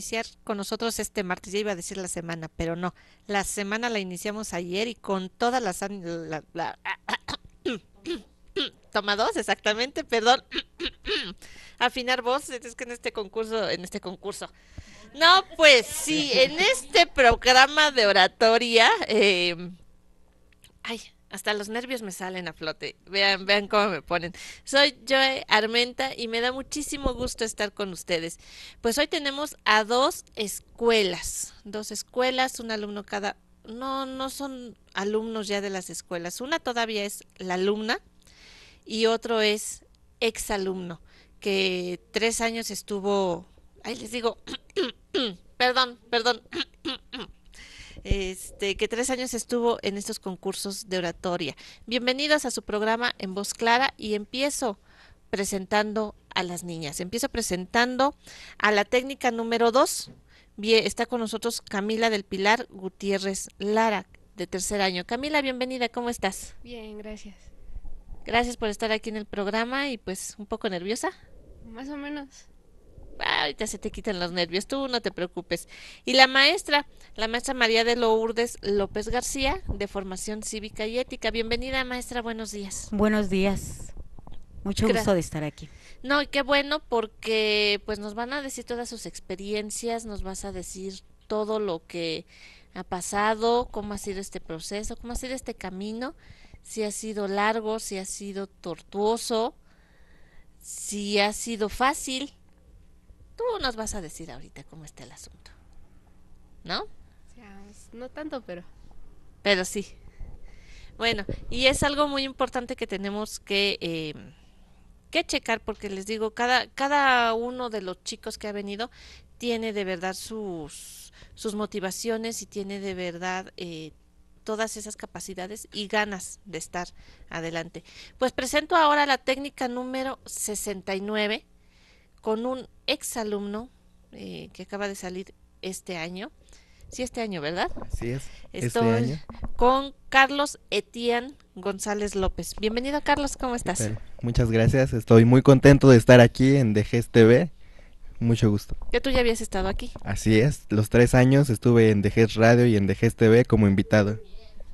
iniciar con nosotros este martes. Ya iba a decir la semana, pero no. La semana la iniciamos ayer y con todas las... La, la, toma dos, exactamente, perdón. Afinar voz, es que en este concurso, en este concurso. No, pues sí, en este programa de oratoria, eh, ay, hasta los nervios me salen a flote. Vean, vean cómo me ponen. Soy Joe Armenta y me da muchísimo gusto estar con ustedes. Pues hoy tenemos a dos escuelas, dos escuelas, un alumno cada. No, no son alumnos ya de las escuelas. Una todavía es la alumna y otro es exalumno, que tres años estuvo. Ahí les digo, perdón, perdón este, que tres años estuvo en estos concursos de oratoria. Bienvenidos a su programa en voz clara y empiezo presentando a las niñas. Empiezo presentando a la técnica número dos. Está con nosotros Camila del Pilar Gutiérrez Lara, de tercer año. Camila, bienvenida, ¿cómo estás? Bien, gracias. Gracias por estar aquí en el programa y pues un poco nerviosa. Más o menos ahorita se te quitan los nervios, tú no te preocupes. Y la maestra, la maestra María de Lourdes López García, de formación cívica y ética. Bienvenida, maestra, buenos días. Buenos días. Mucho gusto de estar aquí. No, y qué bueno porque pues nos van a decir todas sus experiencias, nos vas a decir todo lo que ha pasado, cómo ha sido este proceso, cómo ha sido este camino, si ha sido largo, si ha sido tortuoso, si ha sido fácil, Tú nos vas a decir ahorita cómo está el asunto. ¿No? no tanto, pero. Pero sí. Bueno, y es algo muy importante que tenemos que, eh, que checar porque les digo, cada, cada uno de los chicos que ha venido tiene de verdad sus, sus motivaciones y tiene de verdad eh, todas esas capacidades y ganas de estar adelante. Pues presento ahora la técnica número 69 con un exalumno eh, que acaba de salir este año. Sí, este año, ¿verdad? Así es. Este Estoy con Carlos Etienne González López. Bienvenido, Carlos, ¿cómo estás? Muchas gracias, estoy muy contento de estar aquí en DGS TV. Mucho gusto. Que tú ya habías estado aquí. Así es, los tres años estuve en DGS Radio y en DGS TV como invitado.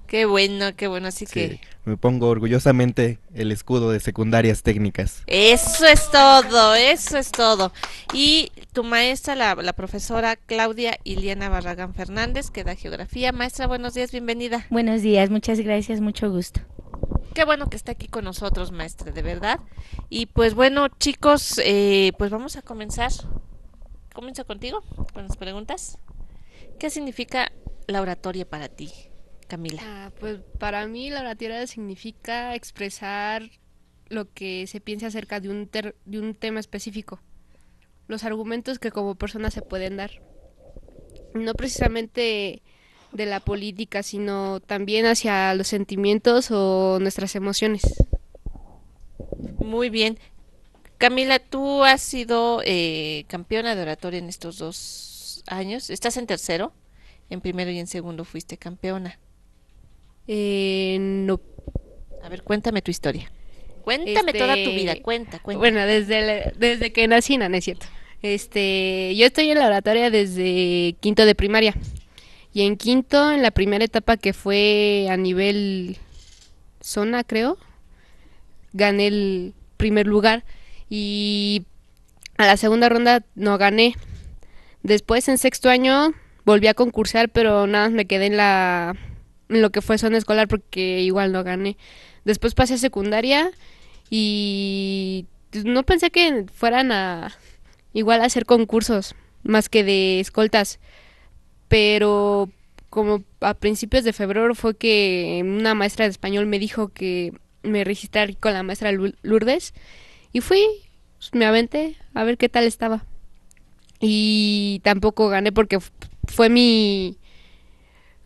Qué bueno, qué bueno, así que... Me pongo orgullosamente el escudo de secundarias técnicas. Eso es todo, eso es todo. Y tu maestra, la, la profesora Claudia Iliana Barragán Fernández, que da geografía. Maestra, buenos días, bienvenida. Buenos días, muchas gracias, mucho gusto. Qué bueno que está aquí con nosotros, maestra, de verdad. Y pues bueno, chicos, eh, pues vamos a comenzar. Comienzo contigo, con las preguntas. ¿Qué significa la oratoria para ti? Camila? Ah, pues para mí la oratoria significa expresar lo que se piensa acerca de un, de un tema específico, los argumentos que como persona se pueden dar. No precisamente de la política, sino también hacia los sentimientos o nuestras emociones. Muy bien. Camila, tú has sido eh, campeona de oratoria en estos dos años. ¿Estás en tercero? En primero y en segundo fuiste campeona. Eh, no. A ver, cuéntame tu historia. Cuéntame toda tu vida, este, cuenta, cuenta. Bueno, desde, desde que nací, no, es cierto. Este, yo estoy en la oratoria desde quinto de primaria. Y en quinto, en la primera etapa que fue a nivel zona, creo, gané el primer lugar. Y a la segunda ronda no gané. Después, en sexto año, volví a concursar, pero nada, me quedé en la lo que fue zona escolar porque igual no gané. Después pasé a secundaria y no pensé que fueran a igual a hacer concursos más que de escoltas. Pero como a principios de febrero fue que una maestra de español me dijo que me registrara con la maestra Lourdes y fui, pues, me aventé a ver qué tal estaba. Y tampoco gané porque fue mi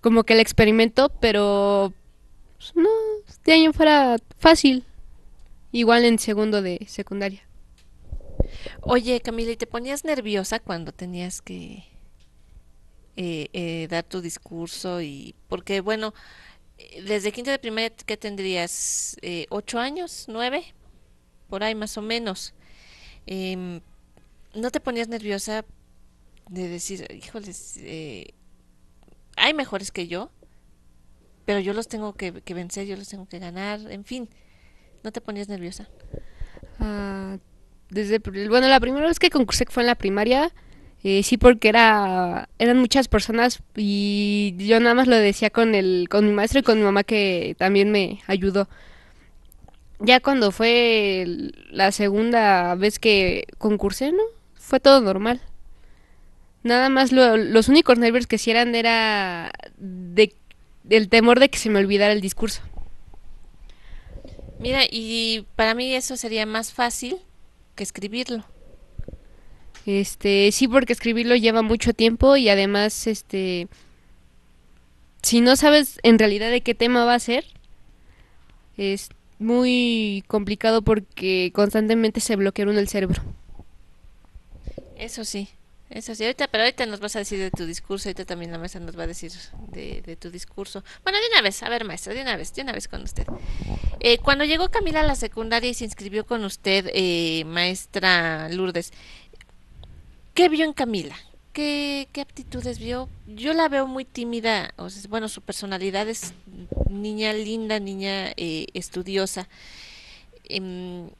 como que el experimento, pero pues, no, este año fuera fácil. Igual en segundo de secundaria. Oye, Camila, ¿y te ponías nerviosa cuando tenías que eh, eh, dar tu discurso? y Porque, bueno, desde quinto de primaria, ¿qué tendrías? Eh, ¿Ocho años? ¿Nueve? Por ahí más o menos. Em, ¿No te ponías nerviosa de decir, híjoles, eh, hay mejores que yo, pero yo los tengo que, vencer, yo los tengo que ganar, en fin. ¿No te ponías nerviosa? Ah, desde, bueno, la primera vez que concursé fue en la primaria, eh, sí porque era, eran muchas personas y yo nada más lo decía con, el, con mi maestro y con mi mamá que también me ayudó. Ya cuando fue la segunda vez que concursé, ¿no? Fue todo normal. Nada más los únicos nervios que sí eran era de, del temor de que se me olvidara el discurso. Mira, y para mí eso sería más fácil que escribirlo. Este, sí, porque escribirlo lleva mucho tiempo y además, este, si no sabes en realidad de qué tema va a ser, es muy complicado porque constantemente se bloquea uno el cerebro. Eso sí. Eso sí, ahorita, pero ahorita nos vas a decir de tu discurso, ahorita también la maestra nos va a decir de, tu discurso. Bueno, de una vez, a ver maestra, de una vez, de una vez con usted. Eh, cuando llegó Camila a la secundaria y se inscribió con usted, eh, maestra Lourdes, ¿qué vio en Camila? ¿Qué, ¿Qué aptitudes vio? Yo la veo muy tímida, o sea, bueno, su personalidad es niña linda, niña eh, estudiosa. Em,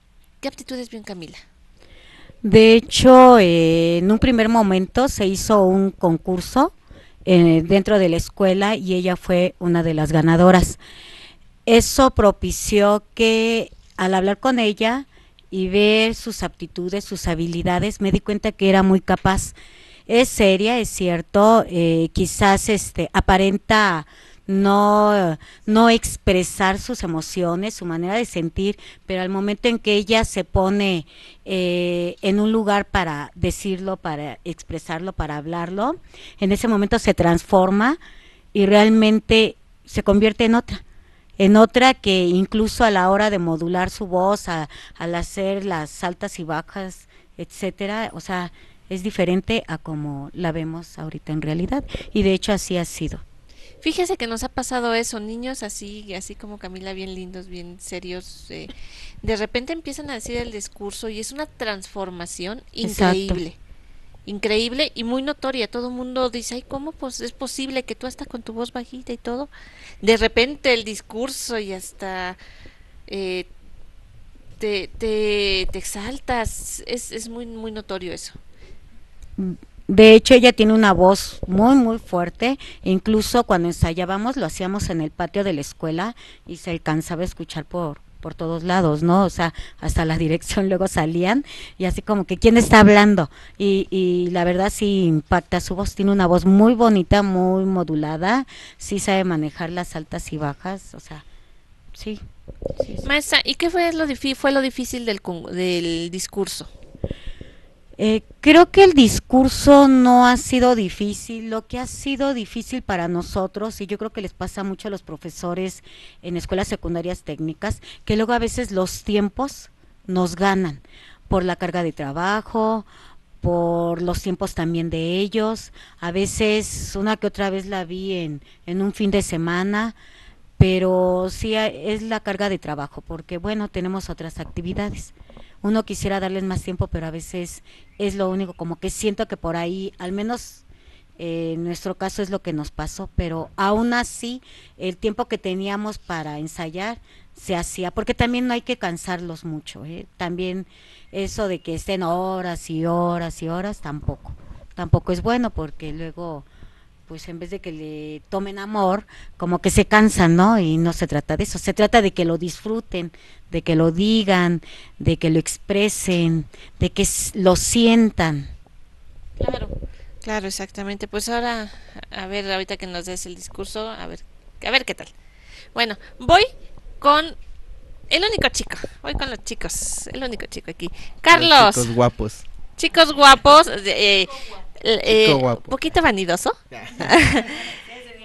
¿Qué aptitudes vio en Camila? De hecho, eh, en un primer momento se hizo un concurso eh, dentro de la escuela y ella fue una de las ganadoras. Eso propició que al hablar con ella y ver sus aptitudes, sus habilidades, me di cuenta que era muy capaz. Es seria, es cierto, eh, quizás este aparenta no, no expresar sus emociones, su manera de sentir, pero al momento en que ella se pone eh, en un lugar para decirlo, para expresarlo, para hablarlo, en ese momento se transforma y realmente se convierte en otra en otra que incluso a la hora de modular su voz, al hacer las altas y bajas, etcétera, o sea, es diferente a como la vemos ahorita en realidad y de hecho así ha sido. Fíjese que nos ha pasado eso, niños así, así como Camila, bien lindos, bien serios, eh, de repente empiezan a decir el discurso y es una transformación increíble. Increíble y muy notoria. Todo el mundo dice, ay, ¿cómo pues es posible que tú hasta con tu voz bajita y todo? De repente el discurso y hasta eh, te, te, te exaltas. Es, es muy, muy notorio eso. De hecho, ella tiene una voz muy, muy fuerte. Incluso cuando ensayábamos, lo hacíamos en el patio de la escuela y se alcanzaba a escuchar por, por todos lados, ¿no? O sea, hasta la dirección luego salían y así como que, ¿quién está hablando? Y, y la verdad sí impacta su voz. Tiene una voz muy bonita, muy modulada. Sí sabe manejar las altas y bajas. O sea, sí. Maestra, ¿y qué fue lo, fue lo difícil del, del discurso? Eh, creo que el discurso no ha sido difícil. Lo que ha sido difícil para nosotros, y yo creo que les pasa mucho a los profesores en escuelas secundarias técnicas, que luego a veces los tiempos nos ganan por la carga de trabajo, por los tiempos también de ellos. A veces, una que otra vez la vi en, en un fin de semana, pero sí es la carga de trabajo, porque bueno, tenemos otras actividades uno quisiera darles más tiempo, pero a veces es lo único, como que siento que por ahí, al menos eh, en nuestro caso es lo que nos pasó, pero aún así el tiempo que teníamos para ensayar se hacía, porque también no hay que cansarlos mucho, ¿eh? también eso de que estén horas y horas y horas tampoco, tampoco es bueno porque luego pues en vez de que le tomen amor, como que se cansan, ¿no? Y no se trata de eso, se trata de que lo disfruten, de que lo digan, de que lo expresen, de que lo sientan. Claro, claro, exactamente. Pues ahora, a ver, ahorita que nos des el discurso, a ver, a ver qué tal. Bueno, voy con el único chico, voy con los chicos, el único chico aquí. Carlos. chicos guapos. Chicos guapos, eh, eh, poquito vanidoso.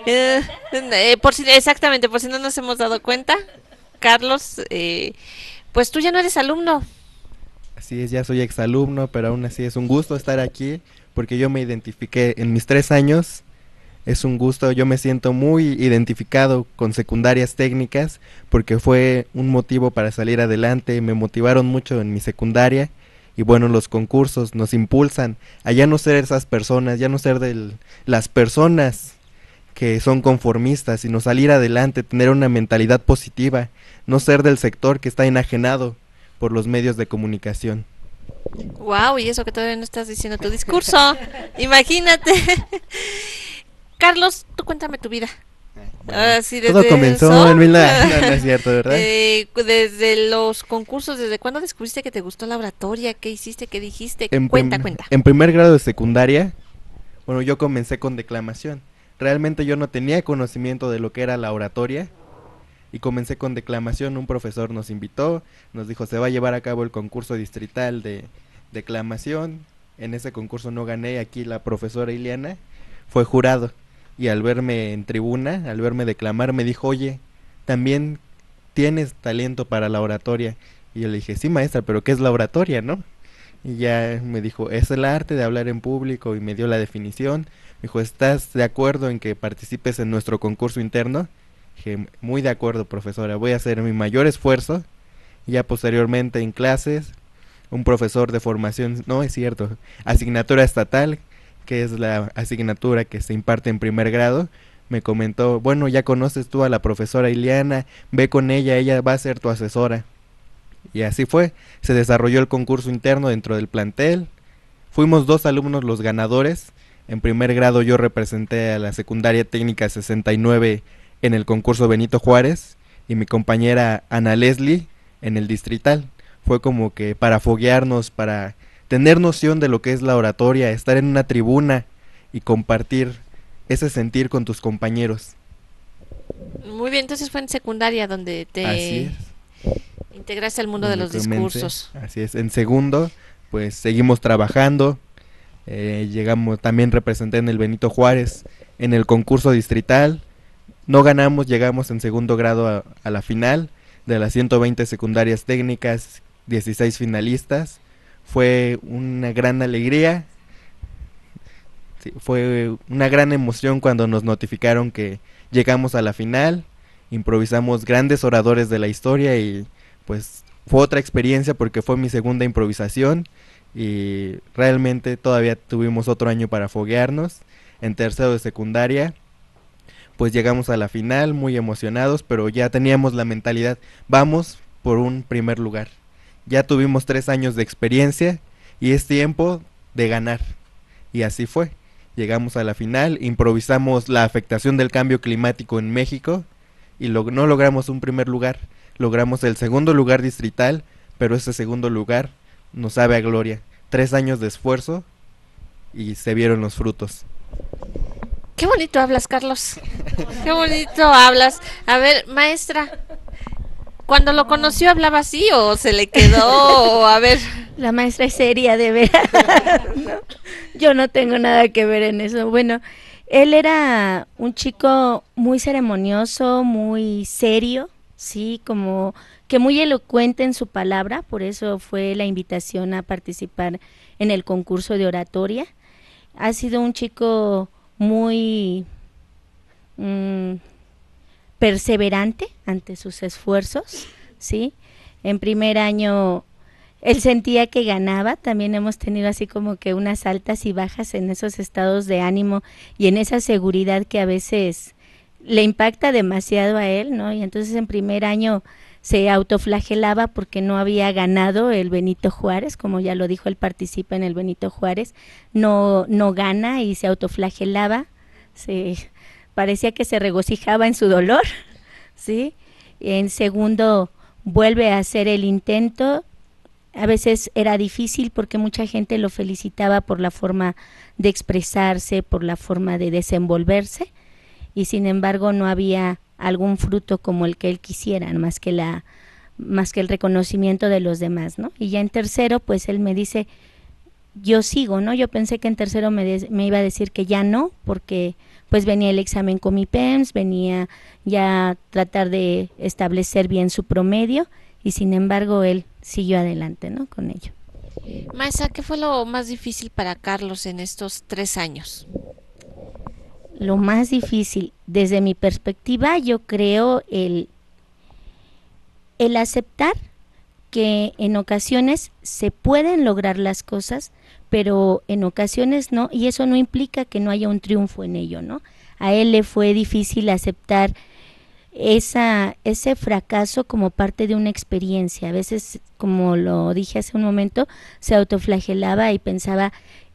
Eh, eh, por si, exactamente, por si no nos hemos dado cuenta, Carlos, eh, pues tú ya no eres alumno. Así es, ya soy exalumno, pero aún así es un gusto estar aquí porque yo me identifiqué en mis tres años. Es un gusto, yo me siento muy identificado con secundarias técnicas porque fue un motivo para salir adelante, me motivaron mucho en mi secundaria Y bueno, los concursos nos impulsan a ya no ser esas personas, ya no ser de las personas que son conformistas, sino salir adelante, tener una mentalidad positiva, no ser del sector que está enajenado por los medios de comunicación. Wow, y eso que todavía no estás diciendo tu discurso. Imagínate. Carlos, tú cuéntame tu vida. Ah, Todo comenzó en mil... no, es cierto, ¿verdad? Eh, desde los concursos, ¿desde cuándo descubriste que te gustó la oratoria? ¿Qué hiciste? ¿Qué dijiste? cuenta, cuenta. En primer grado de secundaria, bueno, yo comencé con declamación. Realmente yo no tenía conocimiento de lo que era la oratoria y comencé con declamación. Un profesor nos invitó, nos dijo se va a llevar a cabo el concurso distrital de declamación. En ese concurso no gané, aquí la profesora Iliana fue jurado y al verme en tribuna, al verme declamar, me dijo, oye, también tienes talento para la oratoria. Y yo le dije, sí, maestra, pero ¿qué es la oratoria, no? Y ya me dijo, es el arte de hablar en público y me dio la definición. Dijo, ¿estás de acuerdo en que participes en nuestro concurso interno? Dije, muy de acuerdo, profesora, voy a hacer mi mayor esfuerzo. Y ya posteriormente en clases, un profesor de formación, no es cierto, asignatura estatal, que es la asignatura que se imparte en primer grado, me comentó, bueno, ya conoces tú a la profesora Ileana, ve con ella, ella va a ser tu asesora. Y así fue, se desarrolló el concurso interno dentro del plantel, fuimos dos alumnos los ganadores, en primer grado yo representé a la secundaria técnica 69 en el concurso Benito Juárez y mi compañera Ana Leslie en el distrital. Fue como que para foguearnos, para tener noción de lo que es la oratoria, estar en una tribuna y compartir ese sentir con tus compañeros. Muy bien, entonces fue en secundaria donde te integraste al mundo de los discursos. Así es, en segundo, pues seguimos trabajando. Eh, llegamos, también representé en el Benito Juárez en el concurso distrital. No ganamos, llegamos en segundo grado a, la final de las 120 secundarias técnicas, 16 finalistas. Fue una gran alegría, fue una gran emoción cuando nos notificaron que llegamos a la final, improvisamos grandes oradores de la historia y pues fue otra experiencia porque fue mi segunda improvisación y realmente todavía tuvimos otro año para foguearnos en tercero de secundaria pues llegamos a la final muy emocionados pero ya teníamos la mentalidad vamos por un primer lugar ya tuvimos tres años de experiencia y es tiempo de ganar. Y así fue. Llegamos a la final, improvisamos la afectación del cambio climático en México y no logramos un primer lugar, logramos el segundo lugar distrital, pero ese segundo lugar nos sabe a gloria. Tres años de esfuerzo y se vieron los frutos. Qué bonito hablas, Carlos. Qué bonito hablas. A ver, maestra, cuando lo conoció hablaba así o se le quedó a ver. La maestra es seria de ver. yo no tengo nada que ver en eso. Bueno, él era un chico muy ceremonioso, muy serio, sí, como que muy elocuente en su palabra, por eso fue la invitación a participar en el concurso de oratoria. Ha sido un chico muy mm, perseverante ante sus esfuerzos, ¿sí? En primer año él sentía que ganaba, también hemos tenido así como que unas altas y bajas en esos estados de ánimo y en esa seguridad que a veces le impacta demasiado a él, ¿no? Y entonces en primer año se autoflagelaba porque no había ganado el Benito Juárez, como ya lo dijo, él participa en el Benito Juárez, no, no gana y se autoflagelaba, se parecía que se regocijaba en su dolor, ¿sí? En segundo, vuelve a hacer el intento. A veces era difícil porque mucha gente lo felicitaba por la forma de expresarse, por la forma de desenvolverse, y sin embargo no había algún fruto como el que él quisiera, más que la más que el reconocimiento de los demás, ¿no? Y ya en tercero, pues él me dice, yo sigo, ¿no? Yo pensé que en tercero me, me iba a decir que ya no, porque pues venía el examen con mi PEMS, venía ya tratar de establecer bien su promedio y sin embargo él siguió adelante, ¿no? Con ello. Maestra, ¿qué fue lo más difícil para Carlos en estos tres años? Lo más difícil, desde mi perspectiva, yo creo el, el aceptar que en ocasiones se pueden lograr las cosas, pero en ocasiones no, y eso no implica que no haya un triunfo en ello, ¿no? A él le fue difícil aceptar esa, ese fracaso como parte de una experiencia. A veces, como lo dije hace un momento, se autoflagelaba y pensaba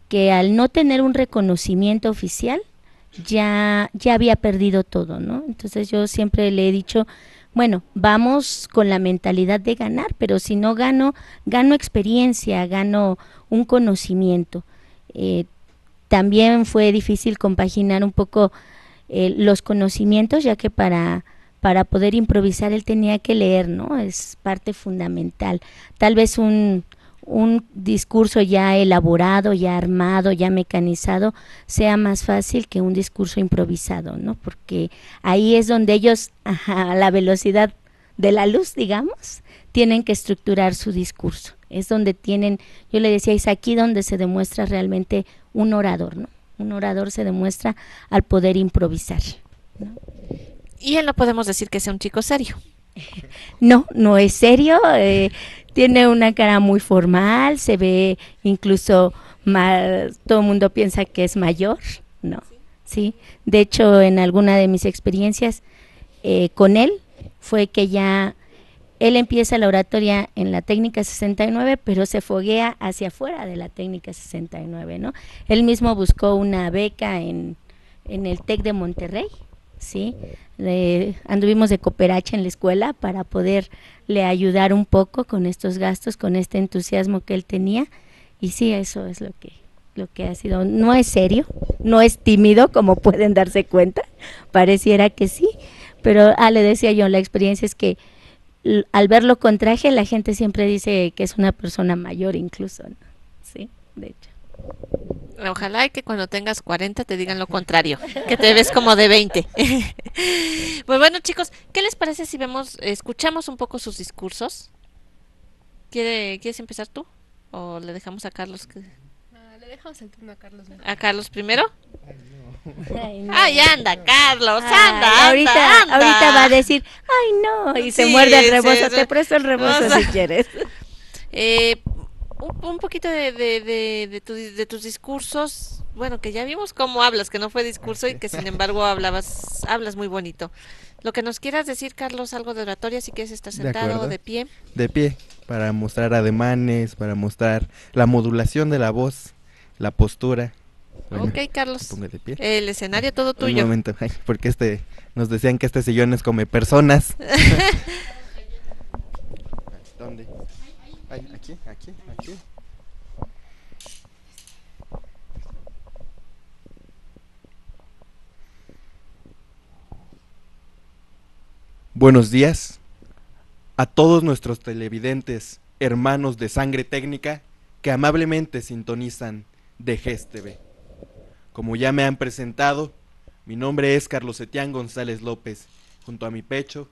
que al no tener un reconocimiento oficial, ya, ya había perdido todo, ¿no? Entonces yo siempre le he dicho, bueno, vamos con la mentalidad de ganar, pero si no gano, gano experiencia, gano un conocimiento. Eh, también fue difícil compaginar un poco eh, los conocimientos, ya que para, para poder improvisar él tenía que leer, ¿no? Es parte fundamental. Tal vez un, un discurso ya elaborado, ya armado, ya mecanizado, sea más fácil que un discurso improvisado, ¿no? Porque ahí es donde ellos, a la velocidad de la luz, digamos, tienen que estructurar su discurso. Es donde tienen, yo le decía, es aquí donde se demuestra realmente un orador, ¿no? Un orador se demuestra al poder improvisar. Y él no podemos decir que sea un chico serio. No, no es serio. Eh, tiene una cara muy formal, se ve incluso más, todo el mundo piensa que es mayor, ¿no? Sí. De hecho, en alguna de mis experiencias eh, con él fue que ya él empieza la oratoria en la técnica 69, pero se foguea hacia afuera de la técnica 69, ¿no? Él mismo buscó una beca en, en el TEC de Monterrey, ¿sí? anduvimos de cooperacha en la escuela para poderle ayudar un poco con estos gastos, con este entusiasmo que él tenía. Y sí, eso es lo que, lo que ha sido. No es serio, no es tímido, como pueden darse cuenta. Pareciera que sí, pero ah, le decía yo, la experiencia es que al verlo con traje, la gente siempre dice que es una persona mayor incluso, Sí, de hecho. Ojalá y que cuando tengas 40 te digan lo contrario, que te ves como de 20. pues bueno, chicos, ¿qué les parece si vemos, escuchamos un poco sus discursos? ¿Quiere, ¿Quieres empezar tú? ¿O le dejamos a Carlos? Que... Ah, le dejamos el turno a Carlos. ¿A Carlos primero? Ay, anda, Carlos, anda, ahorita, ahorita va a decir, ay no, y se muerde el rebozo, te presto el rebozo si quieres. Eh, un, poquito de, de, tus discursos, bueno, que ya vimos cómo hablas, que no fue discurso y que sin embargo hablabas, hablas muy bonito. Lo que nos quieras decir, Carlos, algo de oratoria, si quieres estar sentado o de pie. De pie, para mostrar ademanes, para mostrar la modulación de la voz, la postura. ok, Carlos. El escenario todo tuyo. Un momento, porque este, nos decían que este sillón es como personas. ¿Dónde? Aquí, aquí, aquí. Buenos días a todos nuestros televidentes, hermanos de sangre técnica, que amablemente sintonizan de GESTV. Como ya me han presentado, mi nombre es Carlos Etián González López. Junto a mi pecho,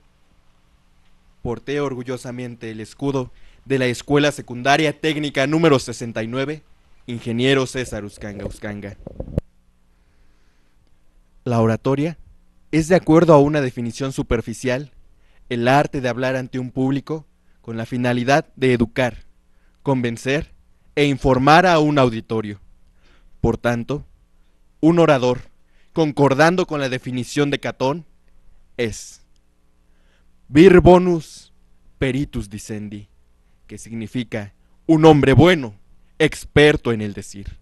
porté orgullosamente el escudo de la Escuela Secundaria Técnica número 69, Ingeniero César Uscanga Uscanga. La oratoria es, de acuerdo a una definición superficial, el arte de hablar ante un público con la finalidad de educar, convencer e informar a un auditorio. Por tanto, un orador, concordando con la definición de Catón, es vir bonus peritus dicendi que significa un hombre bueno, experto en el decir.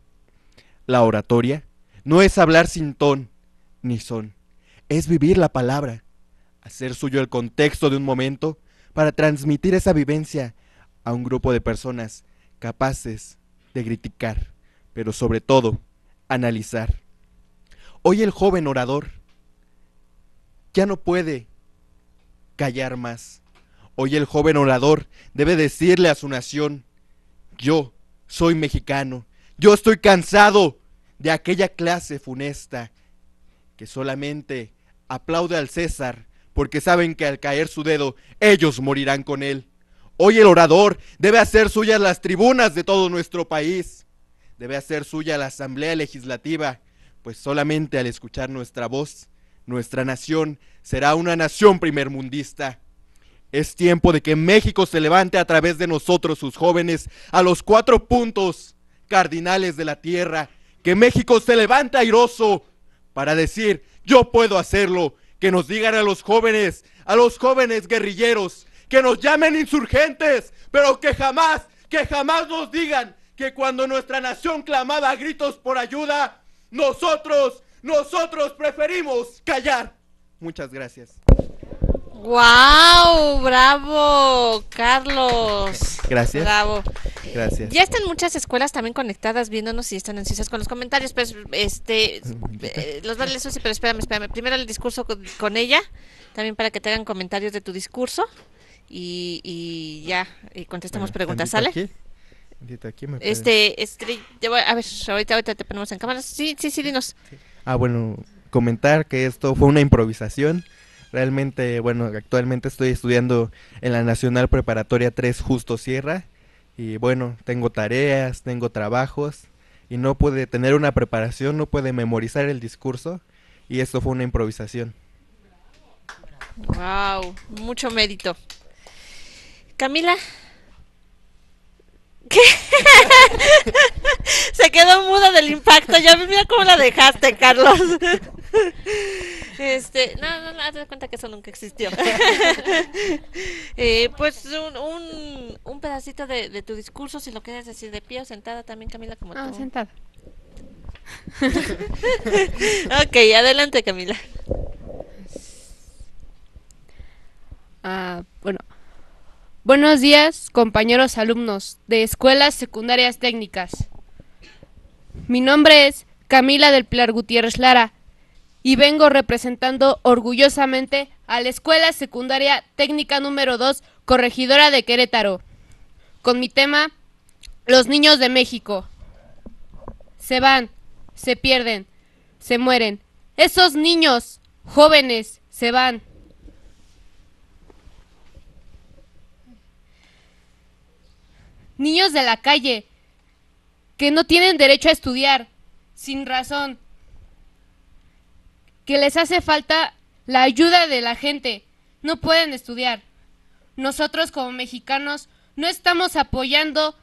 La oratoria no es hablar sin ton ni son, es vivir la palabra, hacer suyo el contexto de un momento para transmitir esa vivencia a un grupo de personas capaces de criticar, pero sobre todo analizar. Hoy el joven orador ya no puede callar más Hoy el joven orador debe decirle a su nación, yo soy mexicano, yo estoy cansado de aquella clase funesta que solamente aplaude al César porque saben que al caer su dedo ellos morirán con él. Hoy el orador debe hacer suyas las tribunas de todo nuestro país, debe hacer suya la Asamblea Legislativa, pues solamente al escuchar nuestra voz, nuestra nación será una nación primermundista Es tiempo de que México se levante a través de nosotros, sus jóvenes, a los cuatro puntos cardinales de la tierra. Que México se levante airoso para decir, yo puedo hacerlo. Que nos digan a los jóvenes, a los jóvenes guerrilleros, que nos llamen insurgentes, pero que jamás, que jamás nos digan que cuando nuestra nación clamaba a gritos por ayuda, nosotros, nosotros preferimos callar. Muchas gracias. ¡Wow! ¡Bravo, Carlos! Gracias. Bravo. Gracias. Ya están muchas escuelas también conectadas viéndonos y están ansiosas con los comentarios, pero este eh, los vale Susi, pero espérame, espérame. Primero el discurso con, con ella, también para que te hagan comentarios de tu discurso y, y ya y contestamos Bueno, preguntas, ¿sale? aquí, me Este, este, a ver, ahorita, ahorita te ponemos en cámara. Sí, sí, sí, dinos. Ah, bueno, comentar que esto fue una improvisación. Realmente, bueno, actualmente estoy estudiando en la Nacional Preparatoria 3 Justo Sierra. Y bueno, tengo tareas, tengo trabajos. Y no pude tener una preparación, no pude memorizar el discurso. Y esto fue una improvisación. Wow, mucho mérito. Camila. ¿Qué? Se quedó muda del impacto. Ya mira cómo la dejaste, Carlos. Este, no, no, no, haz de cuenta que eso nunca existió. Eh, pues un, un, un pedacito de, de tu discurso, si lo quieres decir de pie o sentada también, Camila, como Ah, tú. sentada. Ok, adelante, Camila. Ah, bueno. Buenos días, compañeros alumnos de escuelas secundarias técnicas. Mi nombre es Camila del Pilar Gutiérrez Lara y vengo representando orgullosamente a la Escuela Secundaria Técnica número 2, Corregidora de Querétaro, con mi tema Los niños de México. Se van, se pierden, se mueren. Esos niños, jóvenes, se van. niños de la calle que no tienen derecho a estudiar sin razón, que les hace falta la ayuda de la gente, no pueden estudiar. Nosotros como mexicanos no estamos apoyando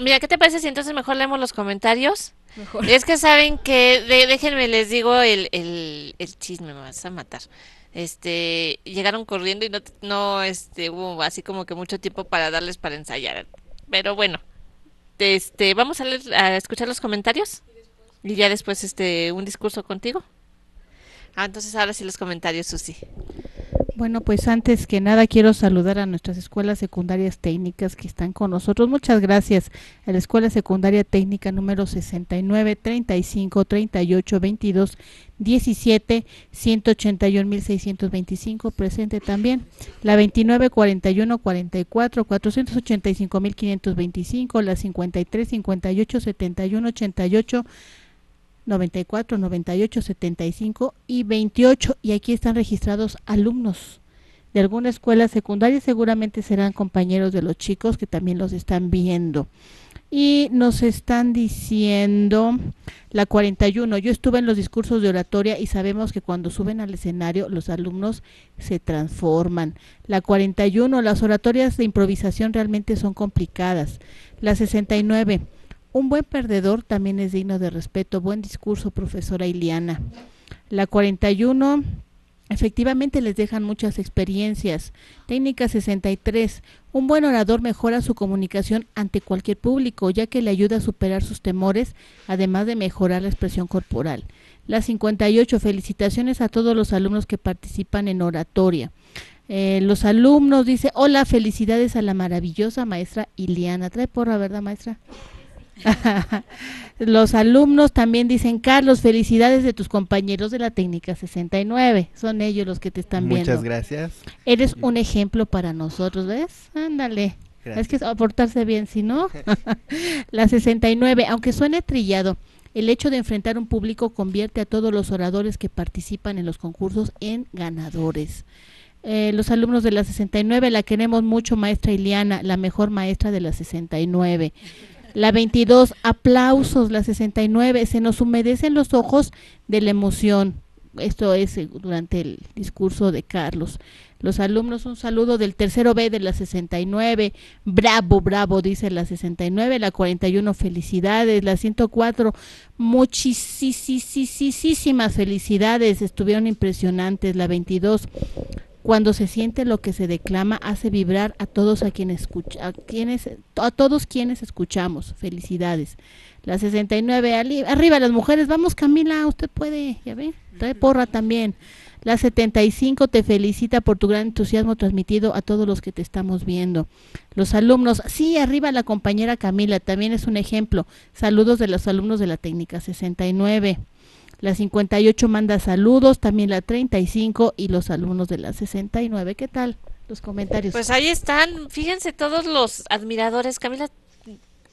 Mira, ¿qué te parece si entonces mejor leemos los comentarios? Es que saben que, de- déjenme les digo el, el, el chisme, me vas a matar. Este, llegaron corriendo y no, no, este, hubo así como que mucho tiempo para darles para ensayar. Pero bueno, este, vamos a, leer- a escuchar los comentarios y ya después, este, un discurso contigo. Ah, entonces ahora sí los comentarios, Susi. Bueno, pues antes que nada quiero saludar a nuestras escuelas secundarias técnicas que están con nosotros. Muchas gracias a la Escuela Secundaria Técnica número 69 35 38 22 17 181 1625 presente también. La 29 41 44 485 1525, la 53 58 71 88 94, 98, 75 y 28 y aquí están registrados alumnos de alguna escuela secundaria, seguramente serán compañeros de los chicos que también los están viendo. Y nos están diciendo la 41, yo estuve en los discursos de oratoria y sabemos que cuando suben al escenario los alumnos se transforman. La 41, las oratorias de improvisación realmente son complicadas. La 69, un buen perdedor también es digno de respeto. Buen discurso, profesora Iliana. La 41, efectivamente les dejan muchas experiencias. Técnica 63, un buen orador mejora su comunicación ante cualquier público, ya que le ayuda a superar sus temores, además de mejorar la expresión corporal. La 58, felicitaciones a todos los alumnos que participan en oratoria. Eh, los alumnos dice, hola, felicidades a la maravillosa maestra Iliana. Trae porra, ¿verdad, maestra? Los alumnos también dicen, Carlos, felicidades de tus compañeros de la técnica 69. Son ellos los que te están Muchas viendo. gracias. Eres un ejemplo para nosotros, ¿ves? Ándale. Es que aportarse bien, si no. la 69, aunque suene trillado, el hecho de enfrentar un público convierte a todos los oradores que participan en los concursos en ganadores. Eh, los alumnos de la 69 la queremos mucho, maestra Iliana, la mejor maestra de la 69. La 22, aplausos. La 69, se nos humedecen los ojos de la emoción. Esto es eh, durante el discurso de Carlos. Los alumnos, un saludo del tercero B de la 69. Bravo, bravo, dice la 69. La 41, felicidades. La 104, muchísimas felicidades. Estuvieron impresionantes. La 22, cuando se siente lo que se declama, hace vibrar a todos a quienes escucha, a quienes, a todos quienes escuchamos. Felicidades. La 69, arriba las mujeres, vamos Camila, usted puede, ya ve, trae porra también. La 75 te felicita por tu gran entusiasmo transmitido a todos los que te estamos viendo. Los alumnos, sí, arriba la compañera Camila, también es un ejemplo. Saludos de los alumnos de la técnica 69. La 58 manda saludos, también la 35 y los alumnos de la 69. ¿Qué tal? Los comentarios. Pues ahí están, fíjense todos los admiradores. Camila,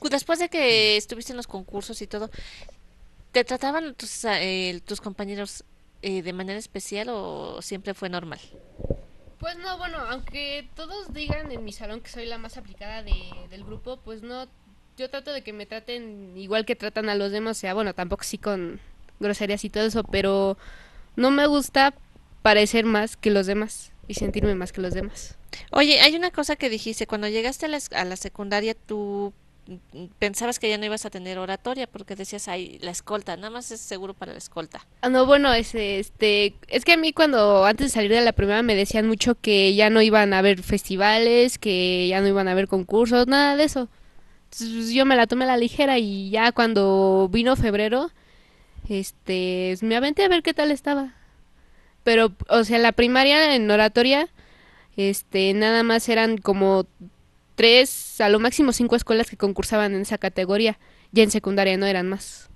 después de que estuviste en los concursos y todo, ¿te trataban tus, eh, tus compañeros eh, de manera especial o siempre fue normal? Pues no, bueno, aunque todos digan en mi salón que soy la más aplicada de, del grupo, pues no, yo trato de que me traten igual que tratan a los demás, o sea, bueno, tampoco sí con groserías y todo eso, pero no me gusta parecer más que los demás y sentirme más que los demás. Oye, hay una cosa que dijiste, cuando llegaste a la, a la secundaria, tú pensabas que ya no ibas a tener oratoria porque decías ahí la escolta, nada más es seguro para la escolta. Ah, no, bueno, es, este, es que a mí cuando antes de salir de la primera me decían mucho que ya no iban a haber festivales, que ya no iban a haber concursos, nada de eso. Entonces, pues, yo me la tomé a la ligera y ya cuando vino febrero, este, me aventé a ver qué tal estaba. Pero, o sea, la primaria en oratoria, este, nada más eran como tres, a lo máximo cinco escuelas que concursaban en esa categoría. Ya en secundaria no eran más.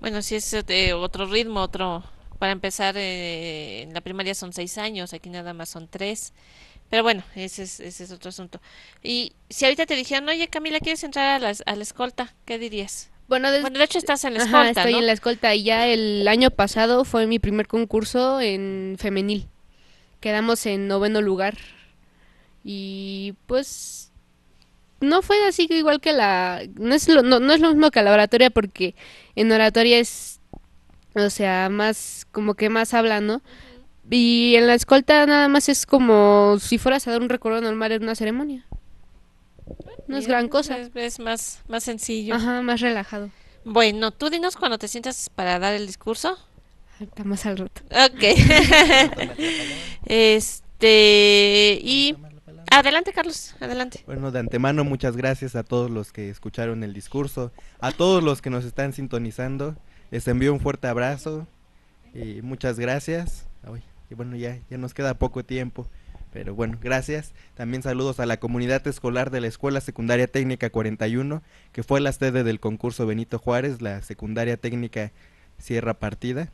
Bueno, si es de otro ritmo, otro... Para empezar, eh, en la primaria son seis años, aquí nada más son tres. Pero bueno, ese es, ese es otro asunto. Y si ahorita te dijeran, oye Camila, ¿quieres entrar a la, a la escolta? ¿Qué dirías? Bueno, de hecho estás en la escolta, estoy en la escolta. Y ya el año pasado fue mi primer concurso en femenil. Quedamos en noveno lugar. Y pues no fue así igual que la no es lo, no, no es lo mismo que la oratoria porque en oratoria es o sea más como que más habla no y en la escolta nada más es como si fueras a dar un recorrido normal en una ceremonia no es gran cosa es, más más sencillo ajá más relajado bueno tú dinos cuando te sientas para dar el discurso estamos al rato Ok. este y Adelante, Carlos, adelante. Bueno, de antemano, muchas gracias a todos los que escucharon el discurso, a todos los que nos están sintonizando. Les envío un fuerte abrazo y muchas gracias. y bueno, ya, ya nos queda poco tiempo, pero bueno, gracias. También saludos a la comunidad escolar de la Escuela Secundaria Técnica 41, que fue la sede del concurso Benito Juárez, la secundaria técnica Sierra Partida.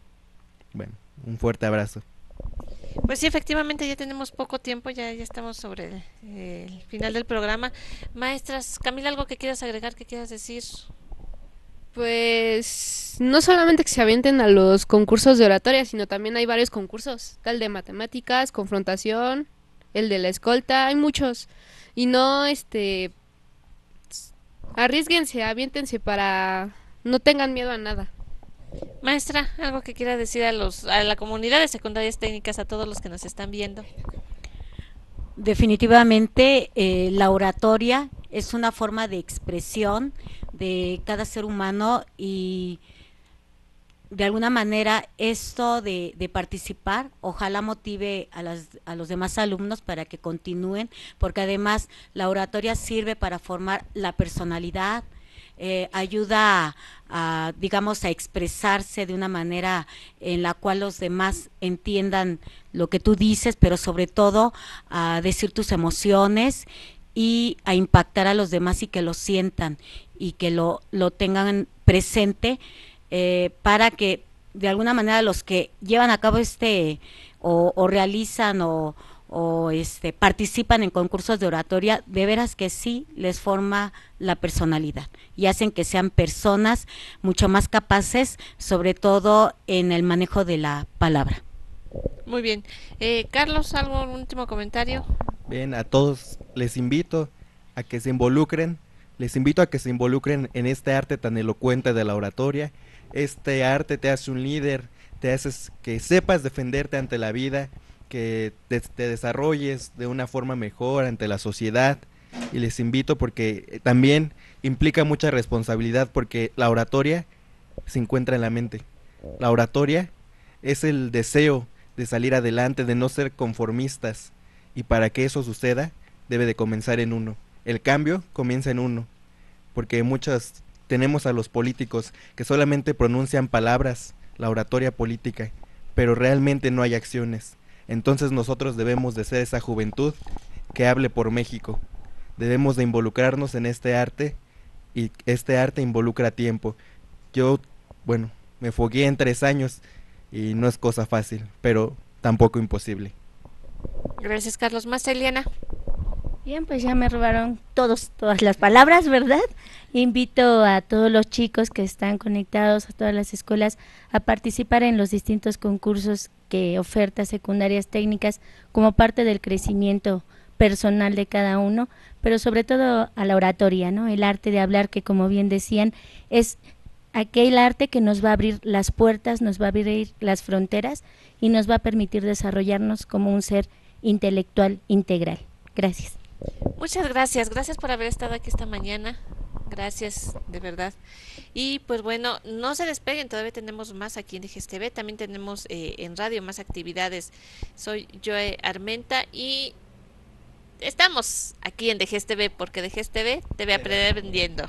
Bueno, un fuerte abrazo. Pues sí, efectivamente ya tenemos poco tiempo, ya, ya estamos sobre el, final del programa. Maestras, Camila, ¿algo que quieras agregar, que quieras decir? Pues no solamente que se avienten a los concursos de oratoria, sino también hay varios concursos, tal de matemáticas, confrontación, el de la escolta, hay muchos. Y no, este, arriesguense, aviéntense para, no tengan miedo a nada. Maestra, algo que quiera decir a los a la comunidad de secundarias técnicas, a todos los que nos están viendo. Definitivamente eh, la oratoria es una forma de expresión de cada ser humano y de alguna manera esto de, participar ojalá motive a, las, a los demás alumnos para que continúen, porque además la oratoria sirve para formar la personalidad, eh, ayuda a, digamos, a expresarse de una manera en la cual los demás entiendan lo que tú dices, pero sobre todo a decir tus emociones y a impactar a los demás y que lo sientan y que lo, lo tengan presente eh, para que de alguna manera los que llevan a cabo este o, o realizan o, o este, participan en concursos de oratoria, de veras que sí les forma la personalidad y hacen que sean personas mucho más capaces, sobre todo en el manejo de la palabra. Muy bien. Eh, Carlos, ¿algún último comentario? Bien, a todos les invito a que se involucren Les invito a que se involucren en este arte tan elocuente de la oratoria. Este arte te hace un líder, te haces que sepas defenderte ante la vida, que te, te desarrolles de una forma mejor ante la sociedad. Y les invito porque también implica mucha responsabilidad porque la oratoria se encuentra en la mente. La oratoria es el deseo de salir adelante, de no ser conformistas. Y para que eso suceda, debe de comenzar en uno. El cambio comienza en uno. Porque muchas tenemos a los políticos que solamente pronuncian palabras, la oratoria política, pero realmente no hay acciones. Entonces nosotros debemos de ser esa juventud que hable por México. Debemos de involucrarnos en este arte y este arte involucra tiempo. Yo, bueno, me fogué en tres años y no es cosa fácil, pero tampoco imposible. Gracias, Carlos. Más, Eliana. Bien, pues ya me robaron todos, todas las palabras, ¿verdad? Invito a todos los chicos que están conectados a todas las escuelas a participar en los distintos concursos que oferta secundarias técnicas como parte del crecimiento personal de cada uno, pero sobre todo a la oratoria, ¿no? El arte de hablar que como bien decían es aquel arte que nos va a abrir las puertas, nos va a abrir las fronteras y nos va a permitir desarrollarnos como un ser intelectual integral. Gracias. Muchas gracias, gracias por haber estado aquí esta mañana. Gracias, de verdad. Y pues bueno, no se despeguen, todavía tenemos más aquí en DGSTV, también tenemos eh, en radio más actividades. Soy Joe Armenta y estamos aquí en DGSTV porque DGSTV te ve aprender vendiendo.